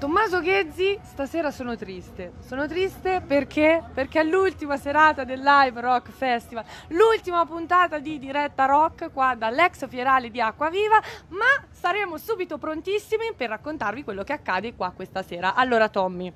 Tommaso Ghezzi, stasera sono triste. Sono triste perché? Perché è l'ultima serata del Live Rock Festival, l'ultima puntata di diretta rock qua dall'ex Fierale di Acquaviva, ma saremo subito prontissimi per raccontarvi quello che accade qua questa sera. Allora Tommy,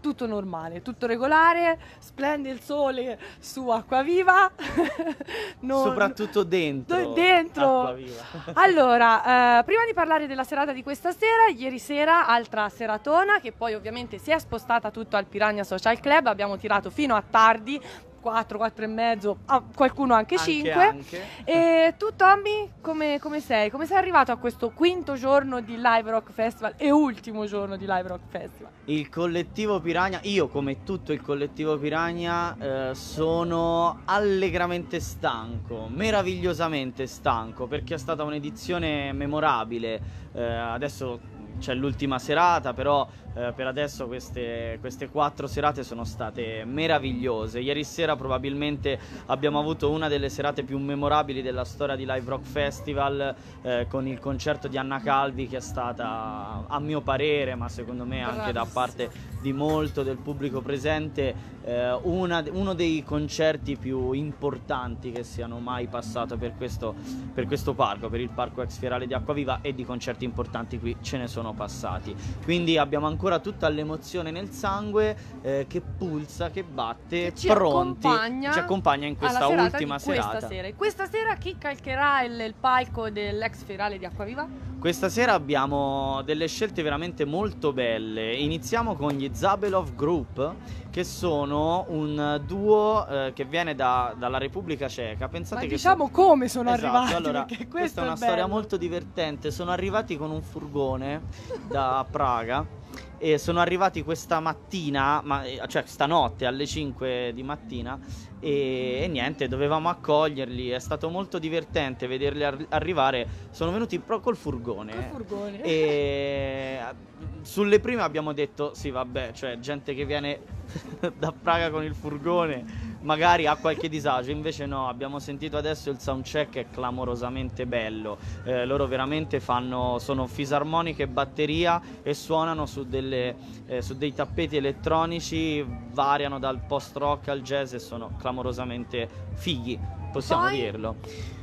tutto normale, tutto regolare, splende il sole su Acquaviva. non... Soprattutto dentro. Dentro. Acquaviva. allora, eh, prima di parlare della serata di questa sera, ieri sera altra seratona che poi ovviamente si è spostata tutto al Piranha Social Club, abbiamo tirato fino a tardi 4, 4 e mezzo, ah, qualcuno anche, anche 5. Anche. E tu Tommy come, come, sei? Come sei arrivato a questo quinto giorno di Live Rock Festival e ultimo giorno di Live Rock Festival? Il collettivo Piranha, io come tutto il collettivo Piranha eh, sono allegramente stanco, meravigliosamente stanco perché è stata un'edizione memorabile. Eh, adesso c'è l'ultima serata, però eh, per adesso queste, queste, quattro serate sono state meravigliose. Ieri sera probabilmente abbiamo avuto una delle serate più memorabili della storia di Live Rock Festival eh, con il concerto di Anna Calvi che è stata, a mio parere, ma secondo me anche da parte di molto del pubblico presente, eh, una, uno dei concerti più importanti che siano mai passato per questo, per questo parco, per il parco ex Fierale di Acquaviva e di concerti importanti qui ce ne sono passati. Quindi abbiamo ancora tutta l'emozione nel sangue eh, che pulsa, che batte, che ci pronti. Accompagna ci accompagna in questa ultima questa serata. Sera. Questa sera chi calcherà il, il palco dell'ex Ferale di Acquaviva? Questa sera abbiamo delle scelte veramente molto belle. Iniziamo con gli Zabelov Group, che sono un duo eh, che viene da, dalla Repubblica Ceca. Pensate Ma che diciamo so... come sono esatto, arrivati. Allora, questa è una è storia molto divertente. Sono arrivati con un furgone da Praga e sono arrivati questa mattina, ma, eh, cioè stanotte alle 5 di mattina e, e, niente, dovevamo accoglierli, è stato molto divertente vederli ar- arrivare, sono venuti proprio col furgone. Col furgone. E sulle prime abbiamo detto sì vabbè, cioè gente che viene da Praga con il furgone magari ha qualche disagio, invece no, abbiamo sentito adesso il soundcheck è clamorosamente bello, eh, loro veramente fanno, sono fisarmonica e batteria e suonano su, delle, eh, su dei tappeti elettronici, variano dal post rock al jazz e sono clamorosamente fighi, possiamo Poi... dirlo.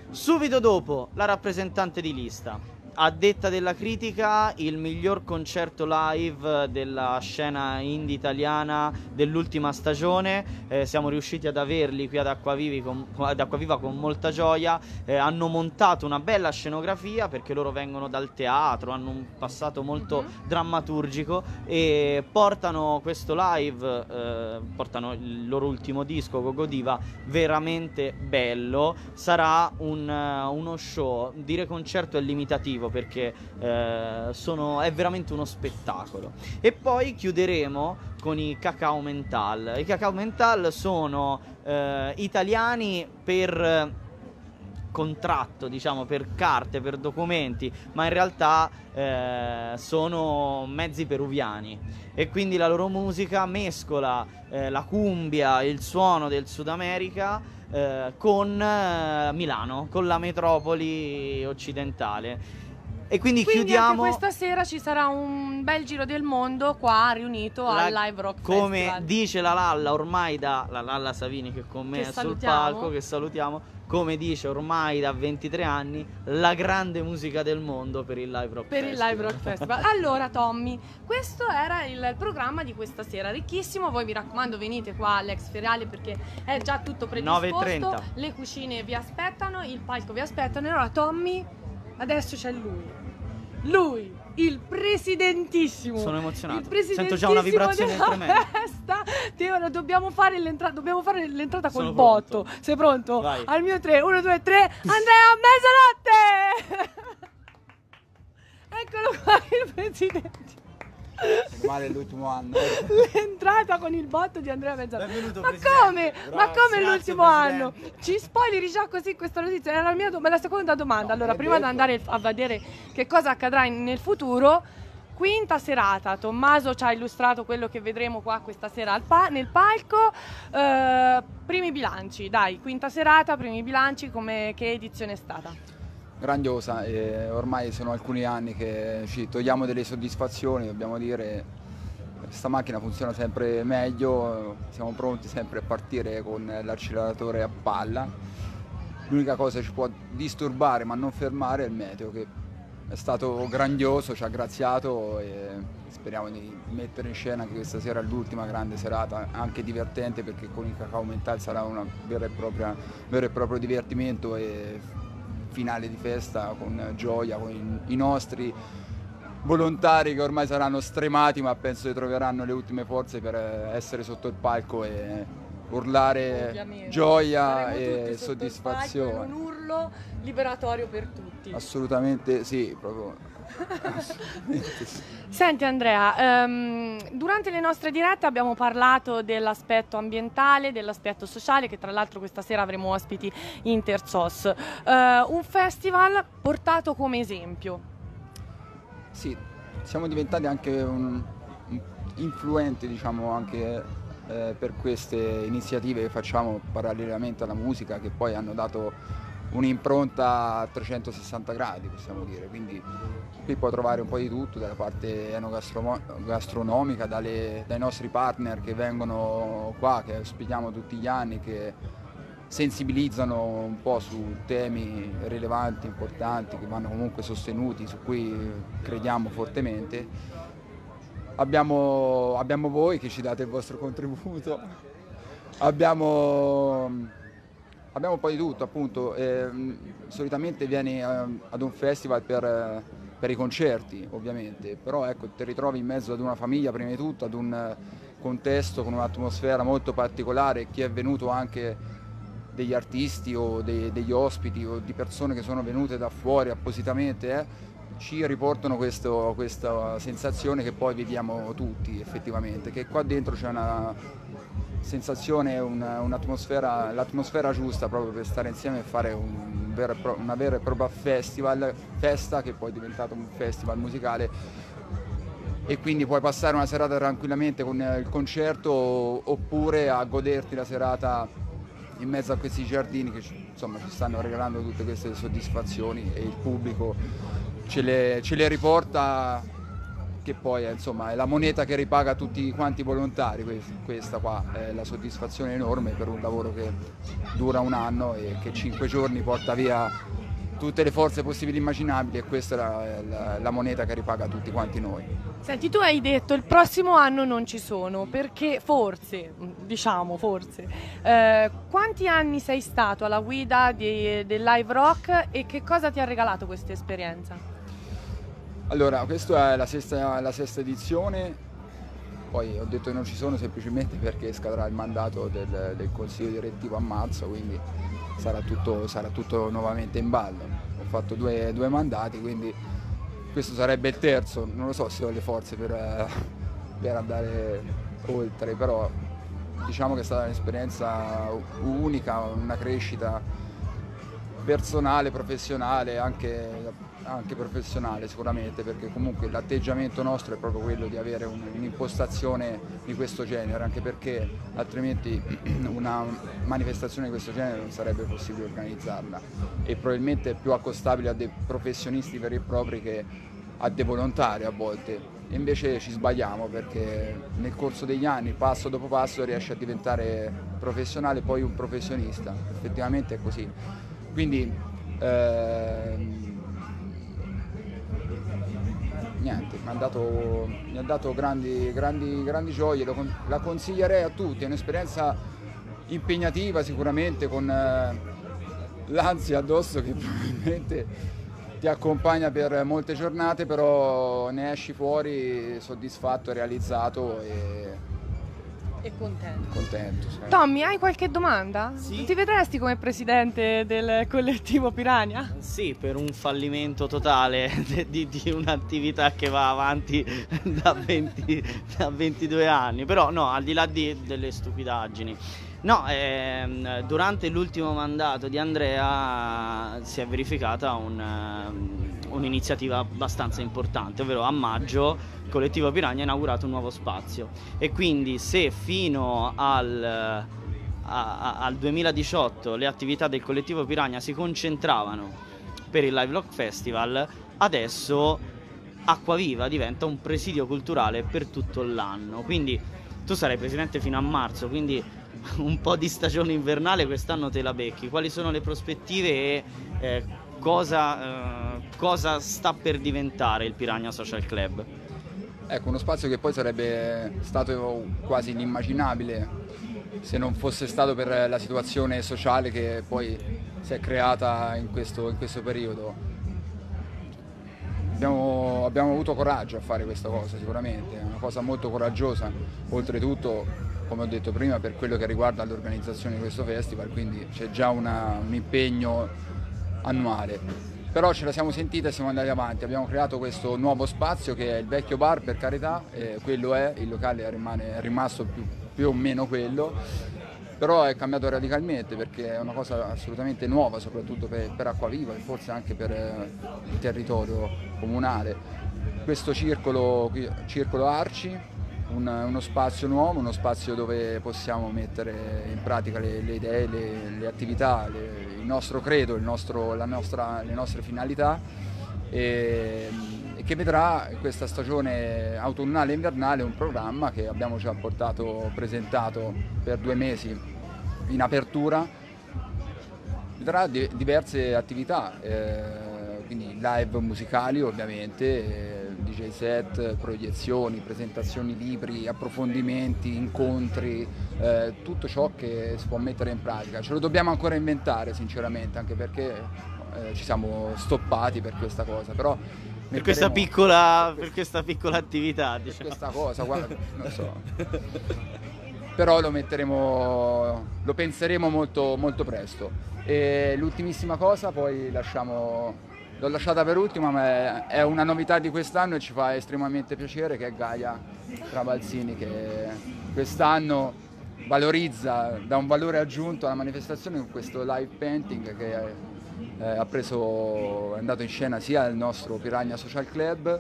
Subito dopo la rappresentante di lista a detta della critica, il miglior concerto live della scena indie italiana dell'ultima stagione. Eh, siamo riusciti ad averli qui ad, con, ad Acquaviva con molta gioia. Eh, hanno montato una bella scenografia perché loro vengono dal teatro, hanno un passato molto uh-huh. drammaturgico e portano questo live, eh, portano il loro ultimo disco, Gogodiva, veramente bello. Sarà un, uh, uno show, dire concerto è limitativo live perché eh, sono, è veramente uno spettacolo. E poi chiuderemo con i Cacao Mental. I Cacao Mental sono eh, italiani per contratto, diciamo, per carte, per documenti, ma in realtà eh, sono mezzi peruviani e quindi la loro musica mescola eh, la cumbia, il suono del Sud America eh, con eh, Milano, con la metropoli occidentale. E quindi, quindi chiudiamo. questa sera ci sarà un bel giro del mondo qua riunito la, al Live Rock come Festival. dice la Lalla ormai da la Lalla Savini che con me che è salutiamo. sul palco, che salutiamo. Come dice ormai da 23 anni, la grande musica del mondo per il Live Rock per Festival. il Live Rock Festival. allora, Tommy, questo era il programma di questa sera, ricchissimo. Voi mi raccomando, venite qua all'ex feriale perché è già tutto predisposto. 9.30. Le cucine vi aspettano, il palco vi aspettano. E allora, Tommy, adesso c'è lui lui, il presidentissimo. Sono emozionato. Sento già una vibrazione tremenda. Festa. Teo, dobbiamo fare l'entrata, dobbiamo fare l'entrata col Sono botto. pronto. Sei pronto? Vai. Al mio 3, 1 2 3. Andrea Mezzanotte! Eccolo qua il presidente. Male l'ultimo anno. L'entrata con il botto di Andrea Mezzanotte. Benvenuto, Ma Presidente. come? Ma Grazie, come grazie, l'ultimo Presidente. anno? Ci spoileri già così questa notizia? Era la mia do- ma la seconda domanda. No, allora, prima di andare a vedere che cosa accadrà in- nel futuro, quinta serata. Tommaso ci ha illustrato quello che vedremo qua questa sera al pa- nel palco. Eh, primi bilanci, dai, quinta serata, primi bilanci, come che edizione è stata? Grandiosa e ormai sono alcuni anni che ci togliamo delle soddisfazioni, dobbiamo dire questa macchina funziona sempre meglio, siamo pronti sempre a partire con l'acceleratore a palla. L'unica cosa che ci può disturbare ma non fermare è il meteo che è stato grandioso, ci ha graziato e speriamo di mettere in scena che questa sera l'ultima grande serata, anche divertente perché con il Cacao Mental sarà un vero e proprio divertimento e finale di festa con gioia, con i, nostri volontari che ormai saranno stremati ma penso che troveranno le ultime forze per essere sotto il palco e urlare Ovviamente. gioia e palco soddisfazione. in un urlo liberatorio per tutti. Assolutamente sì, proprio. Senti Andrea, ehm, durante le nostre dirette abbiamo parlato dell'aspetto ambientale, dell'aspetto sociale, che tra l'altro questa sera avremo ospiti Intersos. Eh, un festival portato come esempio. Sì, siamo diventati anche un, un influenti diciamo anche eh, per queste iniziative che facciamo parallelamente alla musica che poi hanno dato un'impronta a 360 gradi possiamo dire, quindi qui puoi trovare un po' di tutto dalla parte enogastronomica, dalle, dai nostri partner che vengono qua, che ospitiamo tutti gli anni, che sensibilizzano un po' su temi rilevanti, importanti, che vanno comunque sostenuti, su cui crediamo fortemente. Abbiamo, abbiamo voi che ci date il vostro contributo, abbiamo, abbiamo un po' di tutto, appunto, eh, solitamente vieni a, ad un festival per, per, i concerti, ovviamente, però ecco, ti ritrovi in mezzo ad una famiglia prima di tutto, ad un contesto con un'atmosfera molto particolare, chi è venuto anche degli artisti o dei, degli ospiti o di persone che sono venute da fuori appositamente eh, ci riportano questo, questa sensazione che poi viviamo tutti effettivamente, che qua dentro c'è una sensazione, una, un'atmosfera, l'atmosfera giusta proprio per stare insieme e fare un vero, una vera e propria festival, festa che poi è diventato un festival musicale. E quindi puoi passare una serata tranquillamente con il concerto oppure a goderti la serata in mezzo a questi giardini che insomma, ci stanno regalando tutte queste soddisfazioni e il pubblico ce le, ce le riporta che poi è, insomma, è la moneta che ripaga tutti quanti i volontari, questa qua è la soddisfazione enorme per un lavoro che dura un anno e che cinque giorni porta via tutte le forze possibili e immaginabili e questa è la, la, la, moneta che ripaga tutti quanti noi. Senti, tu hai detto il prossimo anno non ci sono perché forse, diciamo forse, eh, quanti anni sei stato alla guida del live rock e che cosa ti ha regalato questa esperienza? Allora, questa è la sesta, la sesta edizione, poi ho detto che non ci sono semplicemente perché scadrà il mandato del, del consiglio direttivo a marzo, quindi sarà tutto, sarà tutto nuovamente in ballo. Ho fatto due, due, mandati, quindi questo sarebbe il terzo, non lo so se ho le forze per, per andare oltre, però diciamo che è stata un'esperienza unica, una crescita personale, professionale, anche anche professionale sicuramente perché comunque l'atteggiamento nostro è proprio quello di avere un'impostazione di questo genere anche perché altrimenti una manifestazione di questo genere non sarebbe possibile organizzarla. E probabilmente è più accostabile a dei professionisti veri e propri che a dei volontari a volte. E invece ci sbagliamo perché nel corso degli anni passo dopo passo riesce a diventare professionale poi un professionista. Effettivamente è così. Quindi ehm, niente, mi ha dato, mi ha dato grandi, grandi, grandi gioie, la consiglierei a tutti, è un'esperienza impegnativa sicuramente con eh, l'ansia addosso che probabilmente ti accompagna per molte giornate, però ne esci fuori soddisfatto, realizzato e e contento. Contento, sì. Tommy, hai qualche domanda? Sì. Ti vedresti come presidente del collettivo Pirania? Sì, per un fallimento totale di, di un'attività che va avanti da, 20, da 22 anni. Però no, al di là di, delle stupidaggini. No, ehm, durante l'ultimo mandato di Andrea si è verificata un, um, un'iniziativa abbastanza importante, ovvero a maggio il collettivo Piragna ha inaugurato un nuovo spazio e quindi se fino al, a, a, al 2018 le attività del collettivo Piragna si concentravano per il Live Rock Festival, adesso Acquaviva diventa un presidio culturale per tutto l'anno. Quindi tu sarai presidente fino a marzo, quindi un po' di stagione invernale quest'anno te la becchi. Quali sono le prospettive e eh, cosa, eh, cosa sta per diventare il Piranha Social Club? Ecco, uno spazio che poi sarebbe stato quasi inimmaginabile se non fosse stato per la situazione sociale che poi si è creata in questo, in questo periodo. Abbiamo, abbiamo, avuto coraggio a fare questa cosa sicuramente, una cosa molto coraggiosa, oltretutto come ho detto prima per quello che riguarda l'organizzazione di questo festival, quindi c'è già una, un impegno annuale. Però ce la siamo sentita e siamo andati avanti, abbiamo creato questo nuovo spazio che è il vecchio bar per carità, quello è, il locale rimane, è rimasto più più o meno quello, però è cambiato radicalmente perché è una cosa assolutamente nuova, soprattutto per, per Acquaviva e forse anche per eh, il territorio comunale. Questo circolo, circolo Arci, un, uno spazio nuovo, uno spazio dove possiamo mettere in pratica le, le idee, le, le attività, le, il nostro credo, il nostro, nostra, le nostre finalità. E, che vedrà questa stagione autunnale e invernale un programma che abbiamo già portato, presentato per due mesi in apertura, vedrà di, diverse attività, eh, quindi live musicali ovviamente, eh, DJ set, proiezioni, presentazioni libri, approfondimenti, incontri, eh, tutto ciò che si può mettere in pratica. Ce lo dobbiamo ancora inventare sinceramente, anche perché eh, ci siamo stoppati per questa cosa, però per questa, piccola, per questa piccola attività. Diciamo. Per questa cosa, guarda, non so. Però lo metteremo, lo penseremo molto, molto presto. E l'ultimissima cosa, poi lasciamo, l'ho lasciata per ultima, ma è, una novità di quest'anno e ci fa estremamente piacere, che è Gaia Travalzini, che quest'anno valorizza, dà un valore aggiunto alla manifestazione con questo live painting che è eh, preso, è andato in scena sia il nostro Piranha Social Club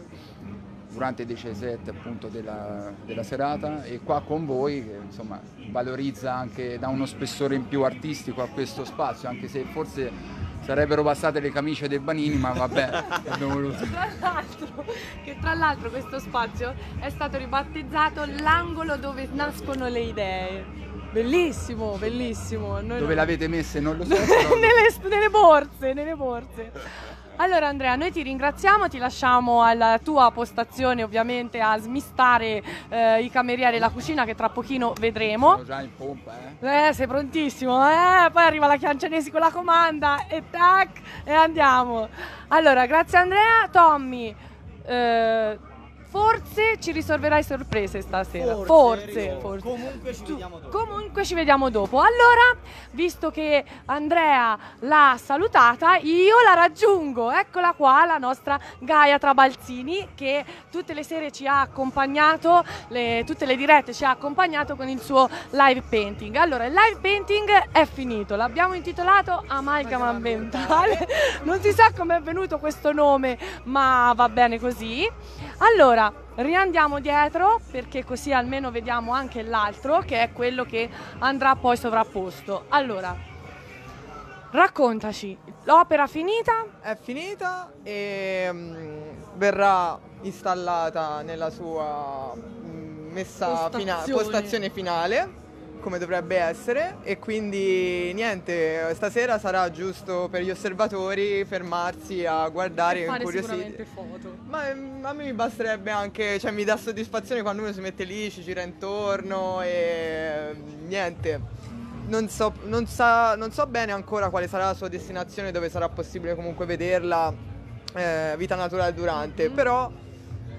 durante i 17 appunto della, della, serata e qua con voi che insomma valorizza anche, dà uno spessore in più artistico a questo spazio anche se forse sarebbero bastate le camicie dei Banini ma vabbè abbiamo voluto tra l'altro, che tra l'altro questo spazio è stato ribattezzato l'angolo dove nascono le idee Bellissimo, bellissimo. Noi Dove non... l'avete messe non lo so. nelle, nelle borse, nelle borse. Allora Andrea, noi ti ringraziamo, ti lasciamo alla tua postazione ovviamente a smistare eh, i camerieri e la cucina che tra pochino vedremo. Sono già in pompa, eh? Eh, sei prontissimo, eh? Poi arriva la Chiancenesi con la comanda e tac, e andiamo. Allora, grazie Andrea. Tommy, eh, Forse ci risolverai sorprese stasera. Forse, forse. forse. Comunque ci vediamo dopo. Comunque ci vediamo dopo. Allora, visto che Andrea l'ha salutata, io la raggiungo. Eccola qua, la nostra Gaia Trabalzini, che tutte le sere ci ha accompagnato, le, tutte le dirette ci ha accompagnato con il suo live painting. Allora, il live painting è finito, l'abbiamo intitolato Amalgama Ambientale. Non si sa come è venuto questo nome, ma va bene così. Allora, riandiamo dietro perché così almeno vediamo anche l'altro che è quello che andrà poi sovrapposto. Allora, raccontaci, l'opera finita? È finita e um, verrà installata nella sua um, messa postazione. Fina- postazione finale come dovrebbe essere e quindi niente, stasera sarà giusto per gli osservatori fermarsi a guardare e incuriosire. foto. Ma mm, a me mi basterebbe anche, cioè mi dà soddisfazione quando uno si mette lì, ci gira intorno e mm, niente. Non so, non, sa, non so bene ancora quale sarà la sua destinazione, dove sarà possibile comunque vederla, eh, vita naturale durante, mm. però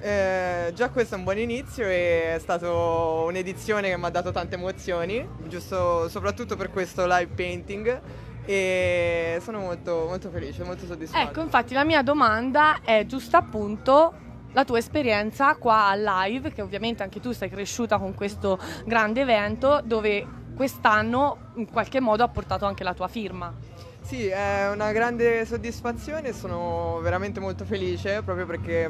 eh, già questo è un buon inizio e è stata un'edizione che mi ha dato tante emozioni, giusto soprattutto per questo live painting e sono molto, molto felice, molto soddisfatta. Ecco, infatti la mia domanda è giusto appunto la tua esperienza qua al live, che ovviamente anche tu sei cresciuta con questo grande evento dove quest'anno in qualche modo ha portato anche la tua firma. Sì, è una grande soddisfazione, sono veramente molto felice proprio perché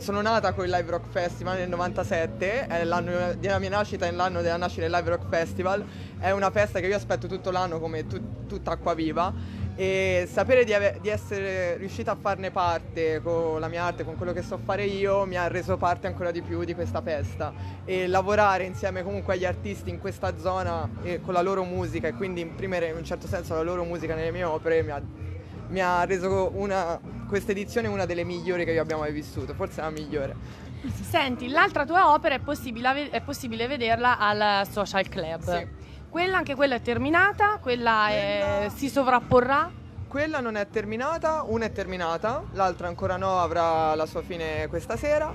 sono nata con il Live Rock Festival nel 97, è l'anno della mia nascita e l'anno della nascita del Live Rock Festival, è una festa che io aspetto tutto l'anno come tu, tutta acqua viva. E sapere di, ave- di, essere riuscita a farne parte con la mia arte, con quello che so fare io, mi ha reso parte ancora di più di questa festa. E lavorare insieme comunque agli artisti in questa zona e con la loro musica e quindi imprimere in un certo senso la loro musica nelle mie opere mi ha, mi ha reso questa edizione una delle migliori che io abbiamo mai vissuto, forse la migliore. Senti, l'altra tua opera è possibile, è possibile vederla al Social Club. Sì. Quella anche quella è terminata, quella, quella... È, si sovrapporrà? Quella non è terminata, una è terminata, l'altra ancora no, avrà la sua fine questa sera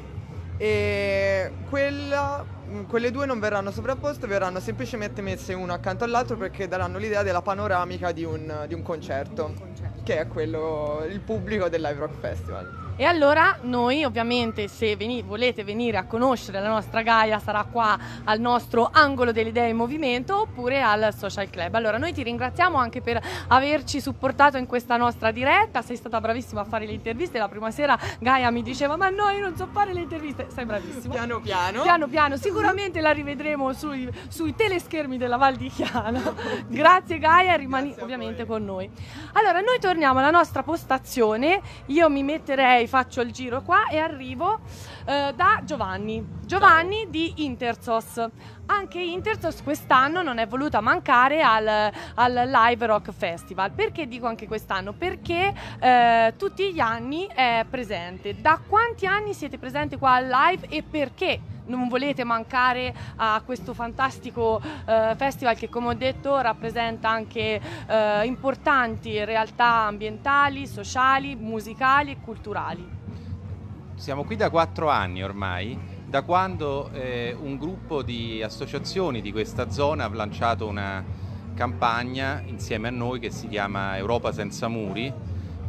e quella, quelle due non verranno sovrapposte, verranno semplicemente messe uno accanto all'altro perché daranno l'idea della panoramica di un, di un concerto, che è quello, il pubblico del Live Rock Festival. E allora noi ovviamente se veni- volete venire a conoscere la nostra Gaia sarà qua al nostro angolo delle idee in movimento oppure al social club. Allora noi ti ringraziamo anche per averci supportato in questa nostra diretta, sei stata bravissima a fare le interviste, la prima sera Gaia mi diceva ma no io non so fare le interviste, sei bravissima. Piano piano. Piano piano, sicuramente la rivedremo sui, sui teleschermi della Val di Chiana. Grazie Gaia, rimani Grazie ovviamente con noi. Allora noi torniamo alla nostra postazione, io mi metterei faccio il giro qua e arrivo eh, da Giovanni. Giovanni Ciao. di Intersos. Anche Intersos quest'anno non è voluta mancare al, al, Live Rock Festival. Perché dico anche quest'anno? Perché eh, tutti gli anni è presente. Da quanti anni siete presenti qua al live e perché? non volete mancare a questo fantastico eh, festival che come ho detto rappresenta anche eh, importanti realtà ambientali, sociali, musicali e culturali. Siamo qui da quattro anni ormai, da quando eh, un gruppo di associazioni di questa zona ha lanciato una campagna insieme a noi che si chiama Europa senza muri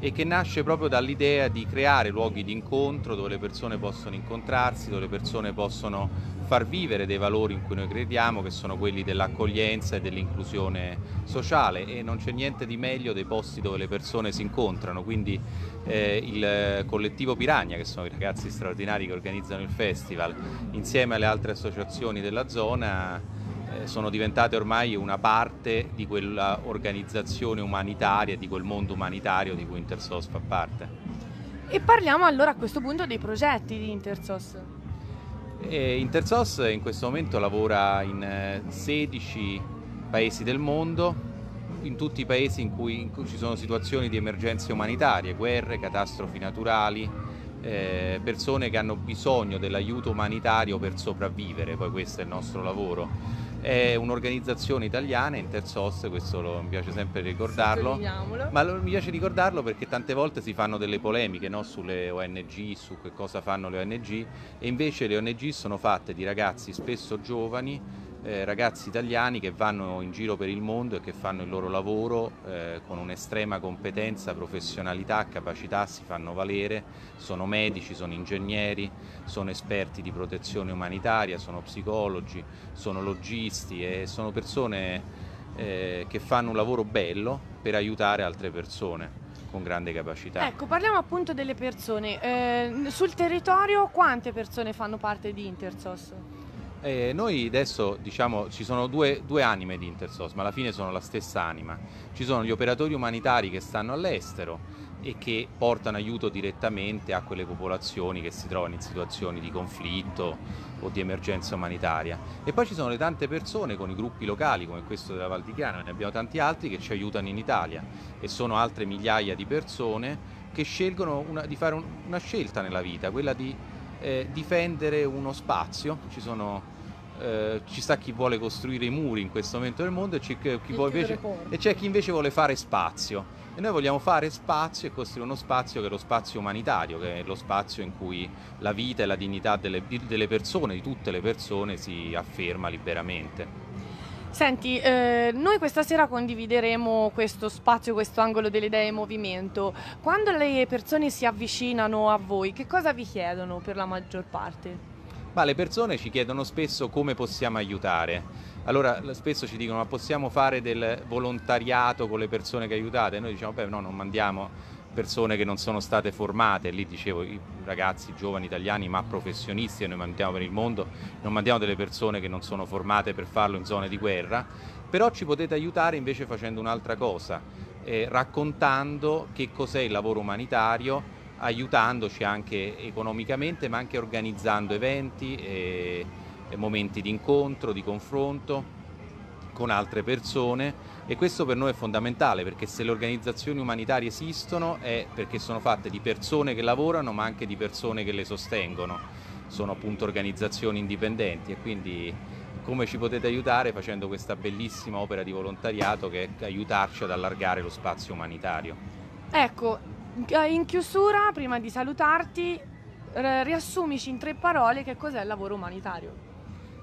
e che nasce proprio dall'idea di creare luoghi di incontro dove le persone possono incontrarsi, dove le persone possono far vivere dei valori in cui noi crediamo, che sono quelli dell'accoglienza e dell'inclusione sociale. E non c'è niente di meglio dei posti dove le persone si incontrano, quindi eh, il collettivo Piragna, che sono i ragazzi straordinari che organizzano il festival, insieme alle altre associazioni della zona, sono diventate ormai una parte di quella organizzazione umanitaria, di quel mondo umanitario di cui Intersos fa parte. E parliamo allora a questo punto dei progetti di Intersos. E Intersos in questo momento lavora in 16 eh, paesi del mondo, in tutti i paesi in cui, in cui ci sono situazioni di emergenze umanitarie, guerre, catastrofi naturali, eh, persone che hanno bisogno dell'aiuto umanitario per sopravvivere, poi questo è il nostro lavoro. È un'organizzazione italiana, Intersos, questo lo, mi piace sempre ricordarlo, ma lo, mi piace ricordarlo perché tante volte si fanno delle polemiche no, sulle ONG, su che cosa fanno le ONG e invece le ONG sono fatte di ragazzi spesso giovani eh, ragazzi italiani che vanno in giro per il mondo e che fanno il loro lavoro eh, con un'estrema competenza, professionalità, capacità, si fanno valere, sono medici, sono ingegneri, sono esperti di protezione umanitaria, sono psicologi, sono logisti e sono persone eh, che fanno un lavoro bello per aiutare altre persone con grande capacità. Ecco, parliamo appunto delle persone. Eh, sul territorio quante persone fanno parte di Intersos? Eh, noi adesso diciamo ci sono due, due, anime di Intersos, ma alla fine sono la stessa anima. Ci sono gli operatori umanitari che stanno all'estero e che portano aiuto direttamente a quelle popolazioni che si trovano in situazioni di conflitto o di emergenza umanitaria. E poi ci sono le tante persone con i gruppi locali come questo della Val di Chiana, ne abbiamo tanti altri che ci aiutano in Italia e sono altre migliaia di persone che scelgono una, di fare un, una scelta nella vita, quella di eh, difendere uno spazio. Ci sono eh, ci sta chi vuole costruire i muri in questo momento del mondo e, chi invece, e c'è chi invece vuole fare spazio. E noi vogliamo fare spazio e costruire uno spazio che è lo spazio umanitario, che è lo spazio in cui la vita e la dignità delle, delle persone, di tutte le persone, si afferma liberamente. Senti, eh, noi questa sera condivideremo questo spazio, questo angolo delle idee in movimento. Quando le persone si avvicinano a voi, che cosa vi chiedono per la maggior parte? Ma le persone ci chiedono spesso come possiamo aiutare. Allora spesso ci dicono ma possiamo fare del volontariato con le persone che aiutate? Noi diciamo beh no, non mandiamo persone che non sono state formate, lì dicevo i ragazzi giovani italiani ma professionisti e noi mandiamo per il mondo, non mandiamo delle persone che non sono formate per farlo in zone di guerra, però ci potete aiutare invece facendo un'altra cosa, eh, raccontando che cos'è il lavoro umanitario, aiutandoci anche economicamente, ma anche organizzando eventi e, momenti di incontro, di confronto con altre persone e questo per noi è fondamentale perché se le organizzazioni umanitarie esistono è perché sono fatte di persone che lavorano ma anche di persone che le sostengono, sono appunto organizzazioni indipendenti e quindi come ci potete aiutare facendo questa bellissima opera di volontariato che è aiutarci ad allargare lo spazio umanitario. Ecco, in chiusura, prima di salutarti, riassumici in tre parole che cos'è il lavoro umanitario.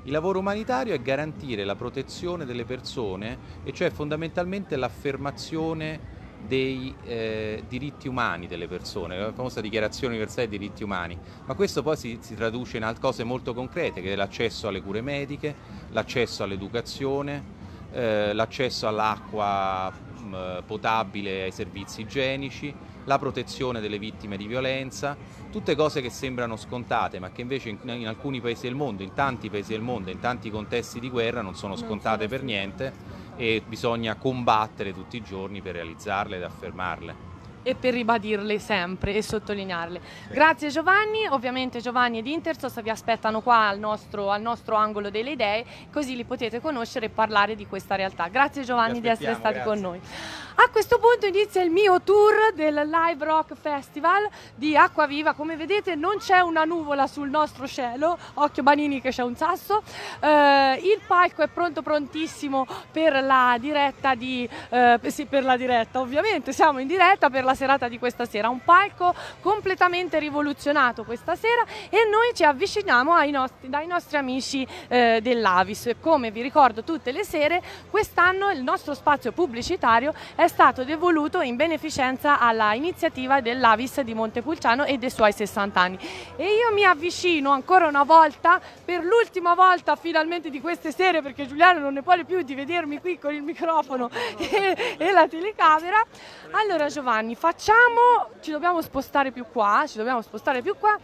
Il lavoro umanitario è garantire la protezione delle persone e cioè fondamentalmente l'affermazione dei eh, diritti umani delle persone, la famosa dichiarazione universale dei diritti umani, ma questo poi si, si traduce in cose molto concrete, che è l'accesso alle cure mediche, l'accesso all'educazione, eh, l'accesso all'acqua mm, potabile ai servizi igienici, la protezione delle vittime di violenza, tutte cose che sembrano scontate ma che invece in, in, alcuni paesi del mondo, in tanti paesi del mondo, in tanti contesti di guerra non sono scontate per niente e bisogna combattere tutti i giorni per realizzarle ed affermarle e per ribadirle sempre e sottolinearle. Grazie Giovanni, ovviamente Giovanni ed Intersos vi aspettano qua al nostro, al nostro, angolo delle idee, così li potete conoscere e parlare di questa realtà. Grazie Giovanni di essere stati grazie. con noi. A questo punto inizia il mio tour del Live Rock Festival di Acqua Viva. Come vedete non c'è una nuvola sul nostro cielo, occhio Banini che c'è un sasso. Eh, il palco è pronto prontissimo per la diretta di... Eh, sì, per la diretta ovviamente, siamo in diretta per la serata di questa sera, un palco completamente rivoluzionato questa sera e noi ci avviciniamo nostri, dai nostri amici eh, dell'Avis. Come vi ricordo tutte le sere, quest'anno il nostro spazio pubblicitario è stato devoluto in beneficenza alla iniziativa dell'Avis di Montepulciano e dei suoi 60 anni. E io mi avvicino ancora una volta, per l'ultima volta finalmente di queste sere, perché Giuliano non ne vuole più di vedermi qui con il microfono e, e la telecamera. Allora Giovanni, facciamo, ci dobbiamo spostare più qua, ci dobbiamo spostare più qua.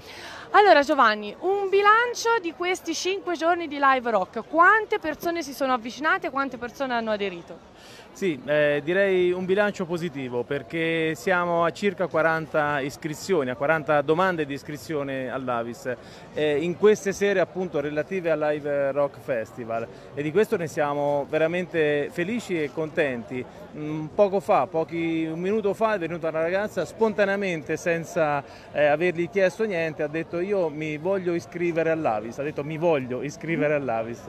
Allora Giovanni, un bilancio di questi cinque giorni di live rock, quante persone si sono avvicinate, quante persone hanno aderito? Sì, eh, direi un bilancio positivo perché siamo a circa 40 iscrizioni, a 40 domande di iscrizione all'Avis. Eh, in queste sere appunto relative al Live Rock Festival. E di questo ne siamo veramente felici e contenti. Mm, poco fa, pochi, un minuto fa è venuta una ragazza spontaneamente senza eh, avergli chiesto niente, ha detto io mi voglio iscrivere all'Avis, ha detto mi voglio iscrivere all'Avis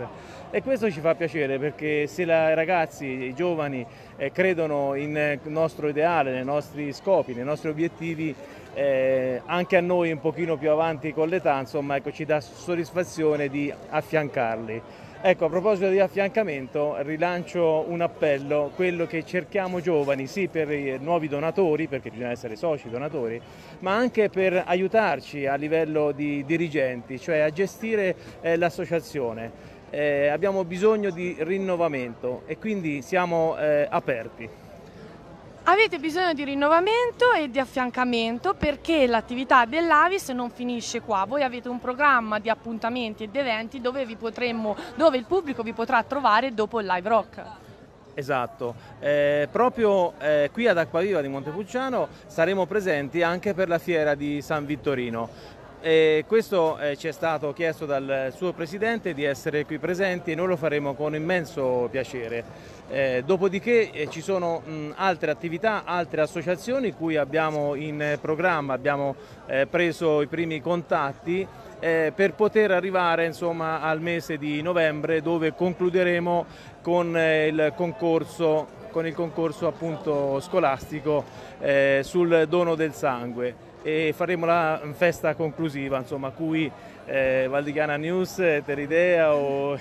e questo ci fa piacere perché se i ragazzi, i giovani eh, credono nel eh, nostro ideale, nei nostri scopi, nei nostri obiettivi, eh, anche a noi un pochino più avanti con l'età, insomma, ecco, ci dà soddisfazione di affiancarli. Ecco, a proposito di affiancamento, rilancio un appello, quello che cerchiamo giovani, sì per i nuovi donatori, perché bisogna essere soci donatori, ma anche per aiutarci a livello di dirigenti, cioè a gestire eh, l'associazione eh, abbiamo bisogno di rinnovamento e quindi siamo eh, aperti. Avete bisogno di rinnovamento e di affiancamento perché l'attività dell'Avis non finisce qua. Voi avete un programma di appuntamenti ed eventi dove, potremmo, dove il pubblico vi potrà trovare dopo il live rock. Esatto, eh, proprio eh, qui ad Acquaviva di Montepulciano saremo presenti anche per la fiera di San Vittorino. E questo eh, ci è stato chiesto dal suo presidente di essere qui presenti e noi lo faremo con immenso piacere. Eh, dopodiché eh, ci sono mh, altre attività, altre associazioni cui abbiamo in programma, abbiamo eh, preso i primi contatti eh, per poter arrivare insomma, al mese di novembre dove concluderemo con eh, il concorso, con il concorso appunto, scolastico sul dono del sangue e faremo la festa conclusiva insomma, a cui eh, Valdichiana News, Teridea o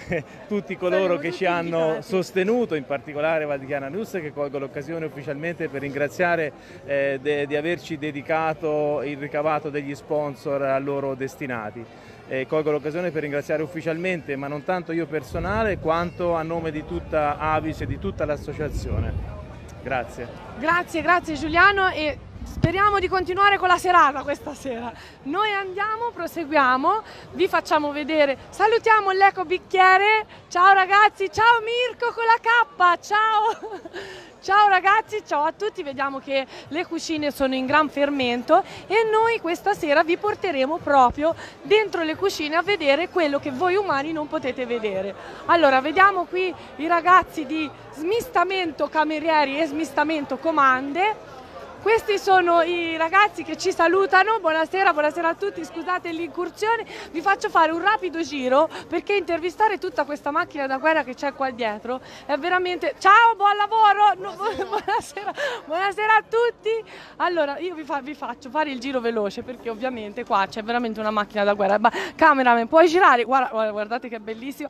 tutti coloro che ci hanno sostenuto, in particolare Valdichiana News che colgo l'occasione ufficialmente per ringraziare eh, de, di averci dedicato il ricavato degli sponsor a loro destinati. Eh, colgo l'occasione per ringraziare ufficialmente, ma non tanto io personale, quanto a nome di tutta Avis e di tutta l'associazione. Grazie. Grazie, grazie Giuliano. E Speriamo di continuare con la serata questa sera. Noi andiamo, proseguiamo, vi facciamo vedere. Salutiamo l'Eco Bicchiere. Ciao ragazzi, ciao Mirko con la K. Ciao. Ciao ragazzi, ciao a tutti, vediamo che le cucine sono in gran fermento e noi questa sera vi porteremo proprio dentro le cucine a vedere quello che voi umani non potete vedere. Allora, vediamo qui i ragazzi di smistamento camerieri e smistamento comande. Questi sono i ragazzi che ci salutano, buonasera, buonasera a tutti, scusate l'incursione, vi faccio fare un rapido giro perché intervistare tutta questa macchina da guerra che c'è qua dietro è veramente... Ciao, buon lavoro, no, buonasera, buonasera a tutti. Allora, io vi, fa, vi, faccio fare il giro veloce perché ovviamente qua c'è veramente una macchina da guerra. Ma, cameraman, puoi girare? Guarda, guardate che bellissimo.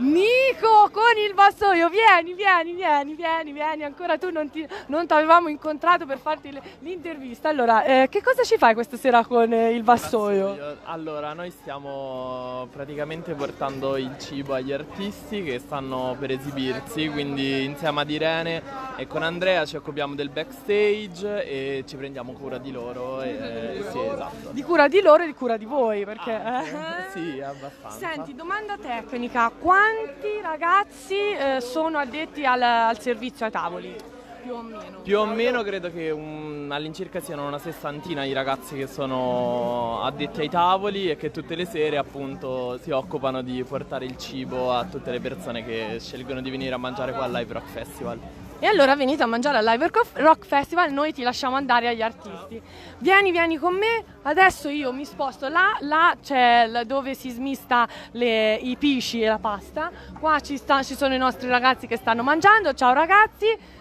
Nico con il vassoio, vieni, vieni, vieni, vieni, vieni, ancora tu non ti non avevamo incontrato per farti l'intervista. Allora, eh, che cosa ci fai questa sera con eh, il vassoio? Allora, noi stiamo praticamente portando il cibo agli artisti che stanno per esibirsi, quindi insieme ad Irene e con Andrea ci occupiamo del backstage e ci prendiamo cura di loro. E, sì, esatto. Di cura di loro e di cura di voi, perché... Ah, eh? Sì, abbastanza. Senti, domanda tecnica, quando quanti ragazzi eh, sono addetti al, al, servizio ai tavoli? Più o meno. Più o meno credo che un, all'incirca siano una sessantina i ragazzi che sono addetti ai tavoli e che tutte le sere appunto si occupano di portare il cibo a tutte le persone che scelgono di venire a mangiare qua al Live Rock Festival. E allora venite a mangiare al Live Rock Festival, noi ti lasciamo andare agli artisti. Vieni, vieni con me, adesso io mi sposto là, là c'è dove si smista le, i pisci e la pasta, qua ci, sta, ci sono i nostri ragazzi che stanno mangiando, ciao ragazzi.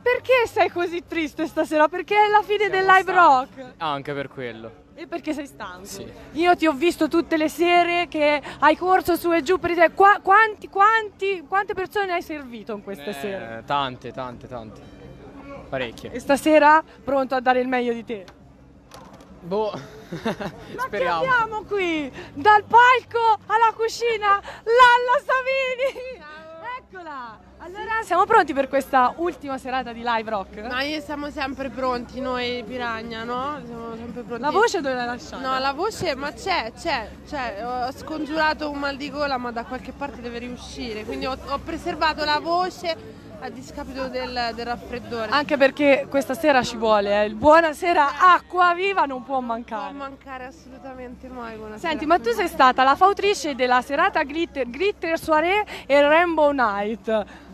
Perché sei così triste stasera? Perché è la fine Siamo del live stanchi. rock? Anche per quello. E perché sei stanco? Sì. Io ti ho visto tutte le sere che hai corso su e giù per te. Qua, quanti, quanti, quante persone hai servito in queste eh, sere? Tante, tante, tante. Parecchie. E stasera pronto a dare il meglio di te? Boh, Ma speriamo. Ma andiamo qui, dal palco alla cucina, Lalla Savini! Eccola! Allora siamo pronti per questa ultima serata di live rock? Noi siamo sempre pronti, noi Piragna, no? Siamo sempre pronti. La voce dove l'hai lasciata? No, la voce, ma c'è, c'è, c'è. Ho scongiurato un mal di gola, ma da qualche parte deve riuscire. Quindi ho, ho preservato la voce a discapito del, del, raffreddore. Anche perché questa sera ci vuole, eh. il buonasera acqua viva non può mancare. Non può mancare assolutamente mai. Buonasera Senti, ma tu sei stata la fautrice della serata Glitter, Glitter Soirée e Rainbow Night.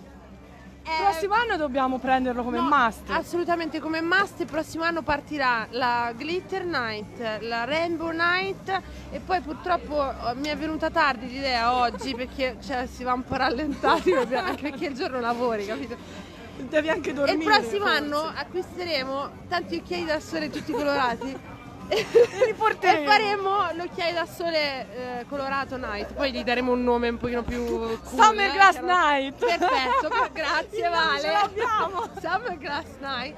Eh, prossimo anno dobbiamo prenderlo come no, must. Assolutamente come must. Il prossimo anno partirà la Glitter Night, la Rainbow Night e poi purtroppo oh, mi è venuta tardi l'idea oggi perché cioè, si va un po' rallentati anche perché il giorno lavori, capito? Devi anche dormire. E il prossimo forse. anno acquisteremo tanti occhiali da sole tutti colorati e e faremo l'occhiaio da sole eh, colorato night poi gli daremo un nome un pochino più cool, Summer eh, Night perfetto grazie Vale ce l'abbiamo Summer Grass Night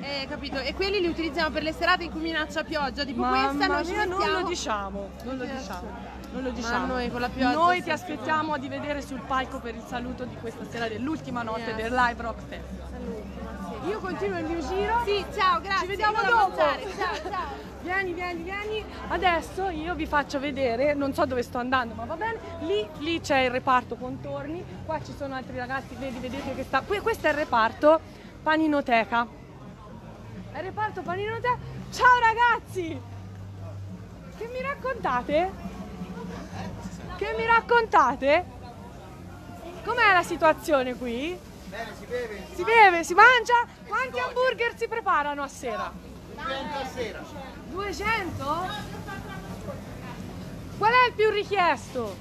eh, capito? E quelli li utilizziamo per le serate in cui minaccia pioggia, tipo Mamma questa noi mia, non lo diciamo, non lo diciamo. Non lo diciamo. noi con la pioggia. Noi ti aspettiamo di vedere sul palco per il saluto di questa sera dell'ultima notte yes. del Live Rock Festival. Sì. Io continuo il mio giro. Sì, ciao, grazie. Ci vediamo dopo. Ciao, ciao. Vieni, vieni, vieni. Adesso io vi faccio vedere, non so dove sto andando, ma va bene. Lì, lì c'è il reparto contorni. Qua ci sono altri ragazzi, vedi, vedete che sta. Questo è il reparto paninoteca è il reparto paninoteca. Ciao ragazzi! Che mi raccontate? Che mi raccontate? Com'è la situazione qui? Bene, si beve. Si beve, si mangia? Quanti hamburger si preparano a sera? 200 a sera. 200? Qual è il più richiesto?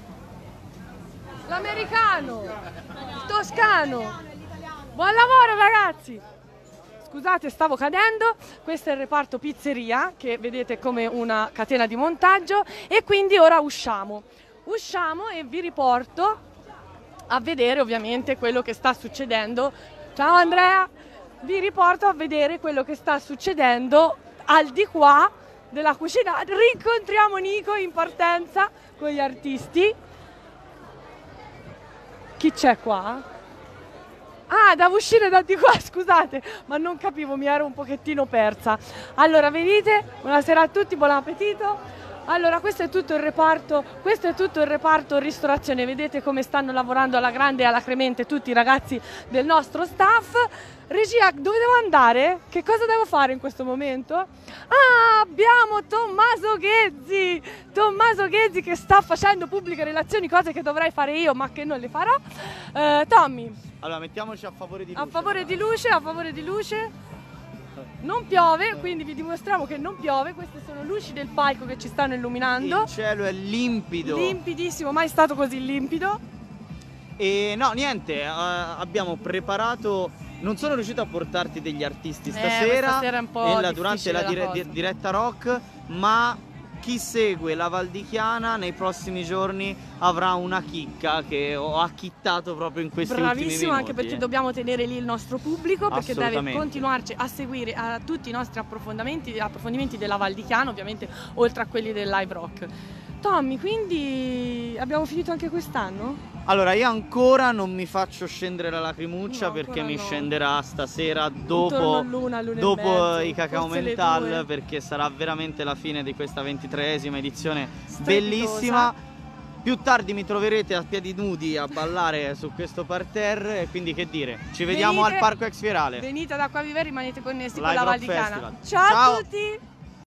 L'americano, il toscano. Buon lavoro ragazzi! Scusate, stavo cadendo. Questo è il reparto pizzeria, che vedete come una catena di montaggio. E quindi ora usciamo. Usciamo e vi riporto a vedere ovviamente quello che sta succedendo. Ciao Andrea! Vi riporto a vedere quello che sta succedendo al di qua della cucina. Rincontriamo Nico in partenza con gli artisti. Chi c'è qua? Ah, devo uscire da di qua, scusate, ma non capivo, mi ero un pochettino persa. Allora, venite, buonasera a tutti, buon appetito. Allora, questo è tutto il reparto, questo è tutto il reparto ristorazione. Vedete come stanno lavorando alla grande e alla cremente tutti i ragazzi del nostro staff. Regia, dove devo andare? Che cosa devo fare in questo momento? Ah, abbiamo Tommaso Ghezzi! Tommaso Ghezzi che sta facendo pubbliche relazioni, cose che dovrei fare io, ma che non le farò. Eh, Tommy, Allora, mettiamoci a favore di luce. a favore di allora. luce, a favore di luce. Non piove, quindi vi dimostriamo che non piove. Queste sono luci del palco che ci stanno illuminando. Il cielo è limpido. Limpidissimo, mai stato così limpido. E no, niente, eh, abbiamo preparato. Non sono riuscito a portarti degli artisti Eh, stasera, po' nella- durante la la dire- di- diretta rock, ma chi segue la Valdichiana nei prossimi giorni avrà una chicca che ho acchittato proprio in questi ultimi Bravissimo, minuti. anche perché dobbiamo tenere lì il nostro pubblico perché deve continuarci a seguire a tutti i nostri approfondimenti, approfondimenti della Val di Chiano, ovviamente oltre a quelli del live rock. Tommy, quindi abbiamo finito anche quest'anno? Allora, io ancora non mi faccio scendere la lacrimuccia No, perché mi no. scenderà stasera dopo, all'una e dopo i Cacao Mental perché sarà veramente la fine di questa ventitreesima edizione Strepitosa. bellissima. Più tardi mi troverete a piedi nudi a ballare su questo parterre e quindi che dire, ci vediamo Venite- al Parco Ex Fierale. Venite ad Acquaviva e rimanete connessi Live con la Rock Val di. Festival. Ciao, Ciao. a tutti!